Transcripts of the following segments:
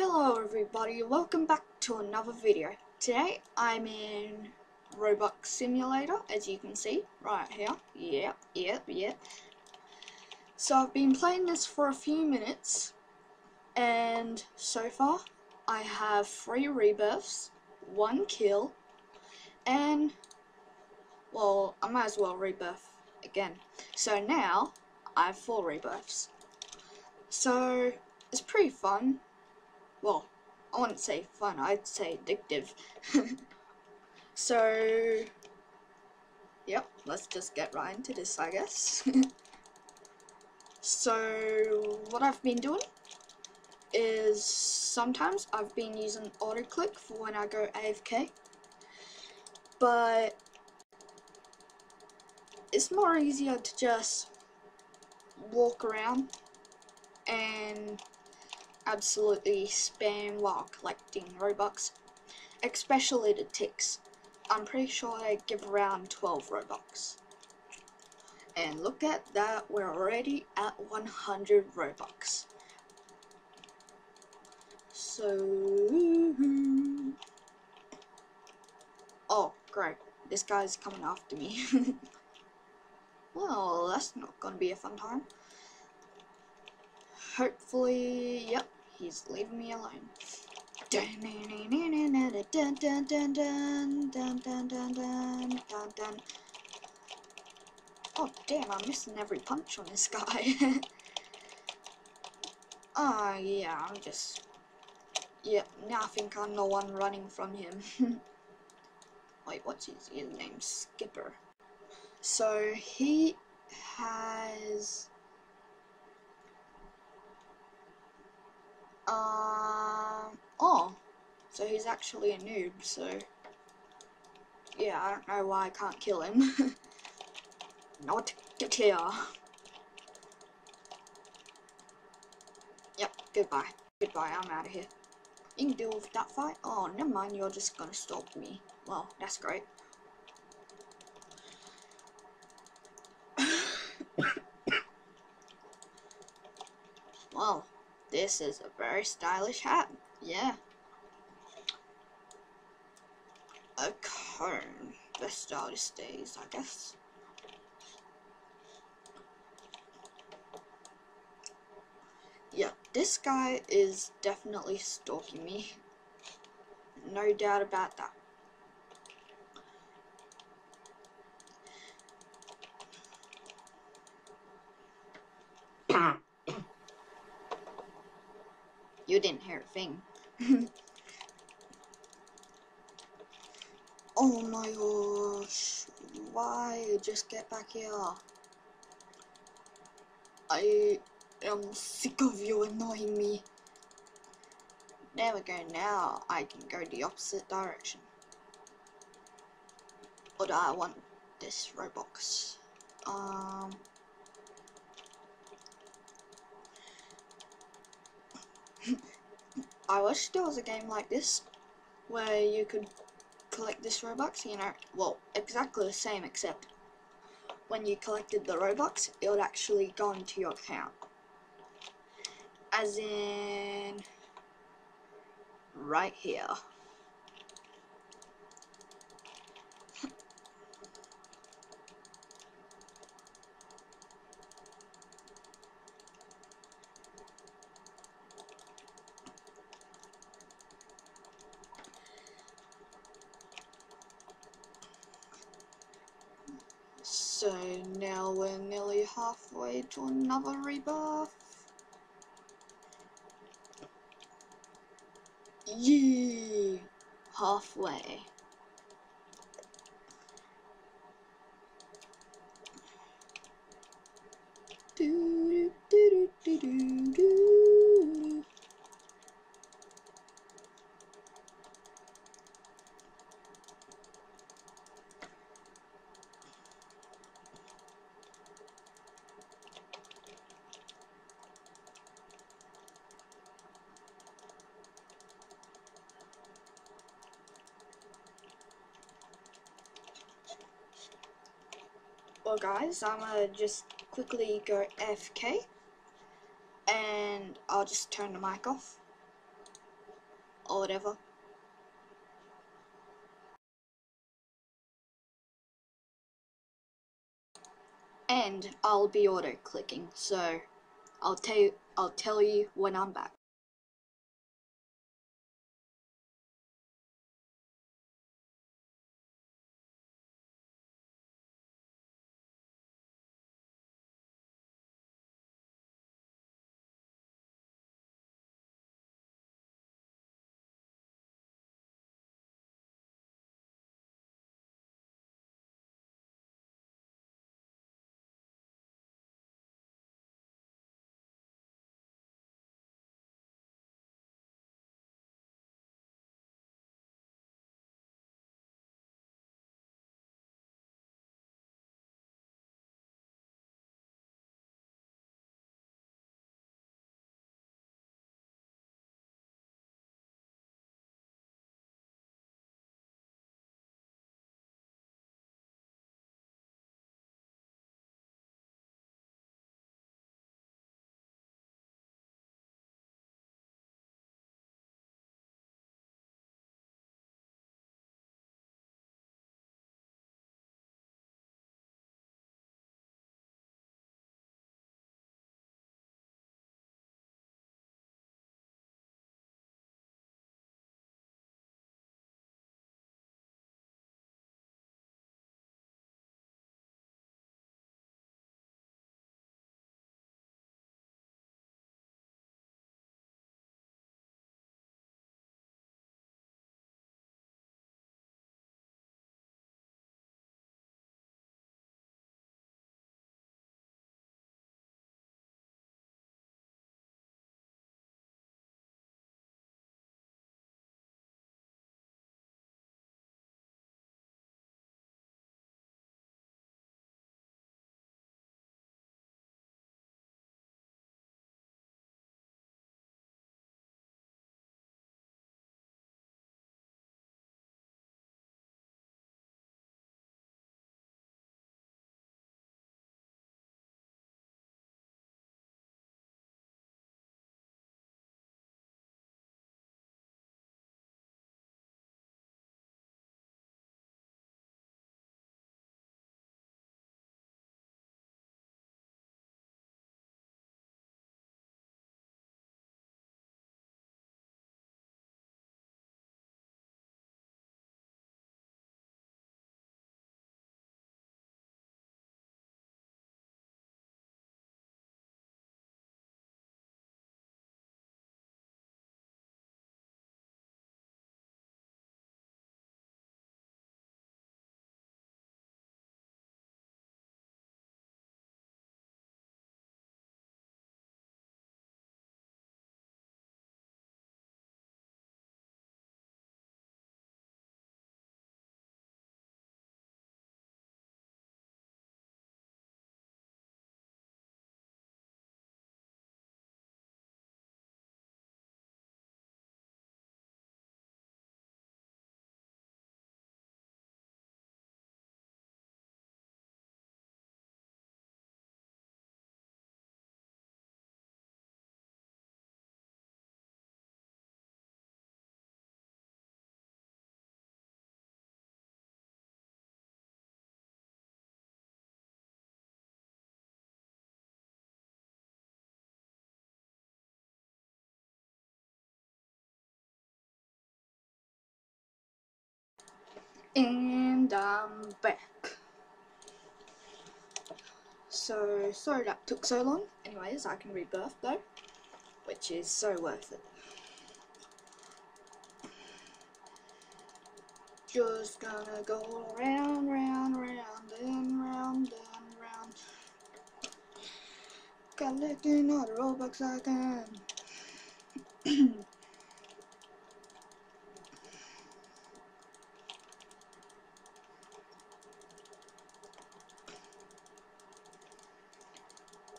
Hello everybody, welcome back to another video. Today I'm in Robux Simulator, as you can see, right here. Yep, yep, yep. So I've been playing this for a few minutes, and so far I have three rebirths, one kill, and, well, I might as well rebirth again. So now, I have four rebirths. So, it's pretty fun well, I wouldn't say fun, I'd say addictive. so, yep, let's just get right into this, I guess. so, what I've been doing is sometimes I've been using auto click for when I go AFK, but it's more easier to just walk around and absolutely spam while collecting Robux, especially the ticks. I'm pretty sure they give around 12 Robux. And look at that, we're already at 100 Robux. So... Oh, great. This guy's coming after me. well, that's not gonna be a fun time. Hopefully, yep, He's leaving me alone. Oh damn, I'm missing every punch on this guy. Ah, uh, yeah, I'm just... Yep, yeah, now I think I'm the one running from him. Wait, what's his, his name? Skipper. So, he has Um, oh, so he's actually a noob, so yeah, I don't know why I can't kill him. Not clear. Yep, goodbye. Goodbye, I'm out of here. You can deal with that fight? Oh, never mind, you're just gonna stop me. Well, that's great. well, this is a very stylish hat. Yeah. A comb. Best stylish days, I guess. Yeah, this guy is definitely stalking me. No doubt about that. You didn't hear a thing. oh my gosh. Why? Just get back here. I am sick of you annoying me. There we go, now I can go the opposite direction. Or do I want this Robux? Um... I wish there was a game like this where you could collect this Robux, you know, well, exactly the same except when you collected the Robux, it would actually go into your account. As in, right here. So now we're nearly halfway to another rebirth. Yeah, halfway. Do, do, do, Well guys, I'm gonna just quickly go FK and I'll just turn the mic off. or whatever. And I'll be auto clicking, so I'll tell I'll tell you when I'm back. And I'm back. So, sorry that took so long. Anyways, I can rebirth though, which is so worth it. Just gonna go round, round, round, and round, and round. Collecting all the Robux I can.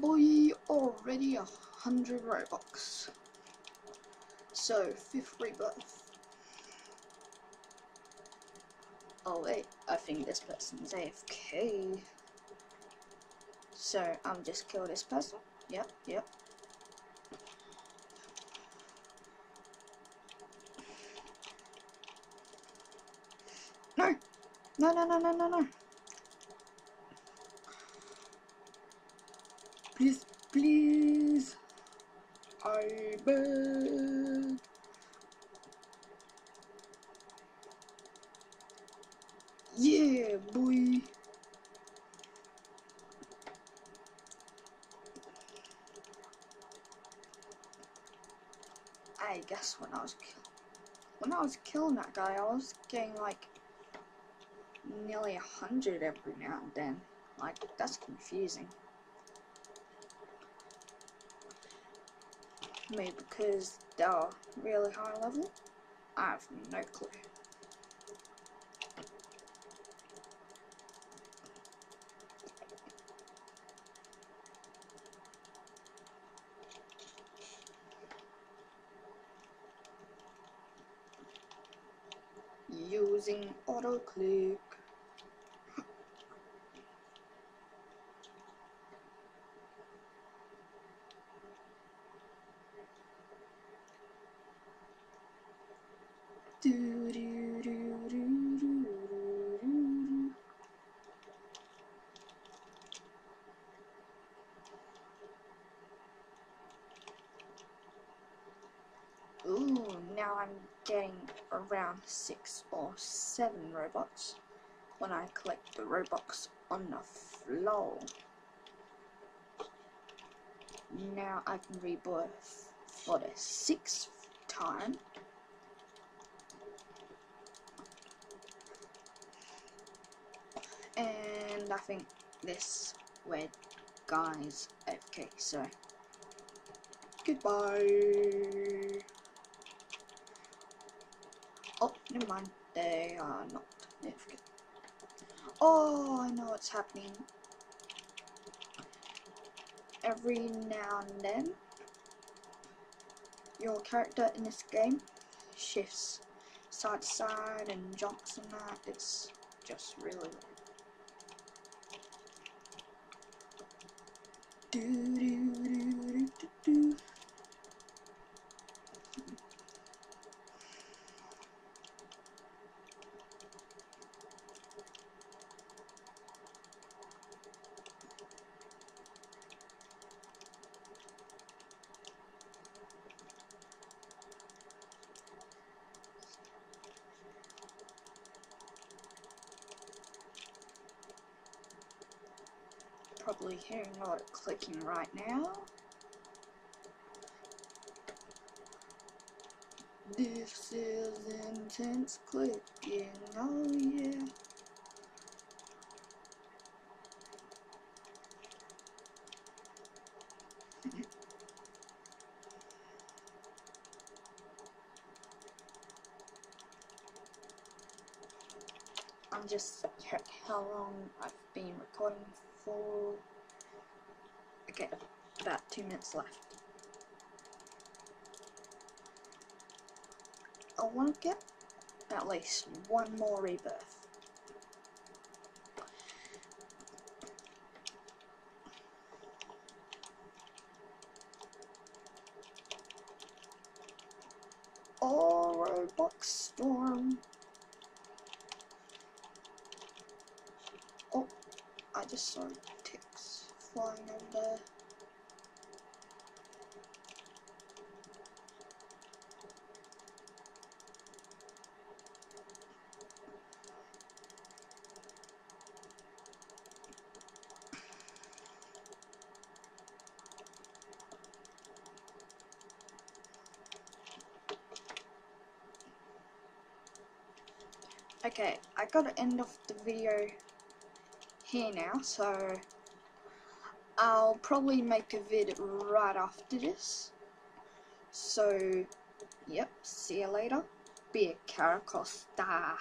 boy, already a hundred Robux. So, fifth rebirth. Oh wait, I think this person's AFK. So, I'm just kill this person. Yep, yep. No! No, no, no, no, no, no! Please, please. I beg. Yeah, boy. I guess when I was when I was killing that guy, I was getting like nearly a hundred every now and then. Like that's confusing. Maybe because they're really high level. I have no clue. using auto click. Do, do, do, Ooh, now I'm getting around six or seven robots when I collect the Robux on the floor. Now I can rebirth for the sixth time. And I think this where guys okay so goodbye Oh, never mind. They are not. Oh, I know what's happening. Every now and then, your character in this game shifts side to side and jumps and that. It's just really weird. Do, do, do, do, do, do. Probably hearing a lot of clicking right now. This is intense clicking, oh yeah. I'm just check how long I've been recording Okay, about two minutes left. I want to get at least one more rebirth. Oh, Robux Storm. Just saw ticks flying over. Okay, I gotta end off the video here now, so I'll probably make a vid right after this. So, yep, see you later. Be a Caracosta.